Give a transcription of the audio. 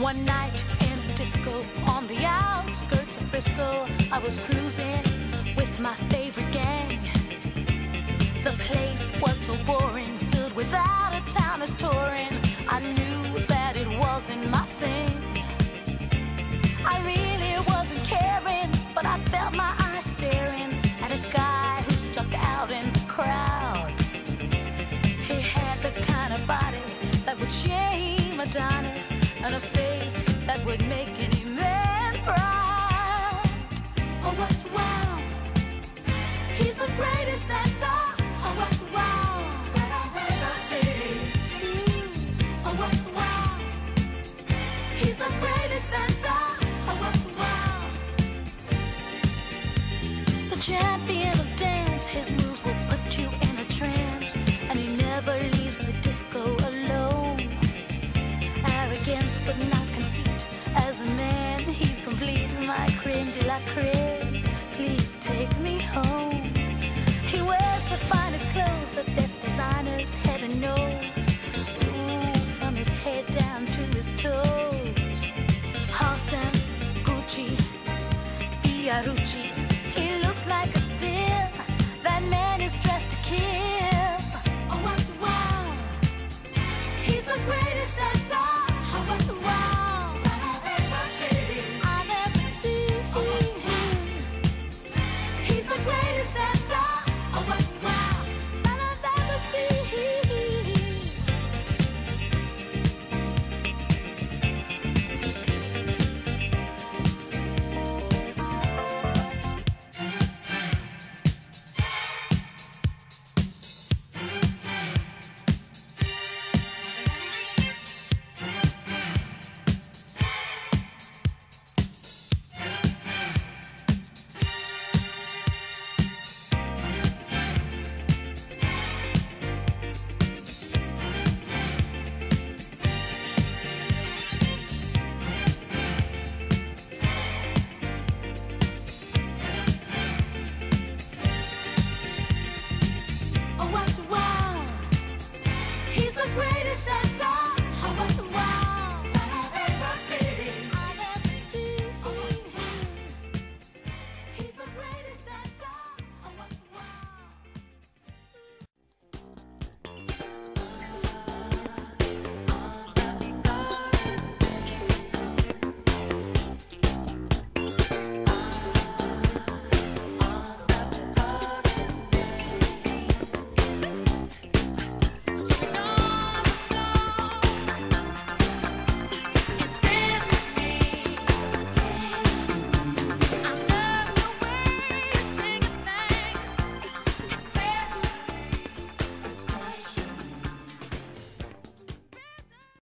One night in a disco on the outskirts of Frisco, I was cruising with my favorite gang. The place was so boring, filled without a towners touring. I knew that it wasn't my thing. I really wasn't caring, but I felt my eyes staring at a guy who stuck out in the crowd. He had the kind of body that would shame Adonis and a that would make any man proud. Oh, what wow! He's the greatest dancer. Oh, what wow! That I've ever seen. Mm. Oh, what wow! He's the greatest dancer. Oh, what wow! The champion of dance, his moves will put you in a trance, and he never leaves the disco alone. Arrogance, but not conceit. As a man, he's complete. My creme de la creme. Please take me home. He wears the finest clothes, the best designers, heaven knows. Ooh, from his head down to his toes. Halston, Gucci, Fiorucci. He looks like a steal. That man is dressed to kill. Oh, what wow! He's the greatest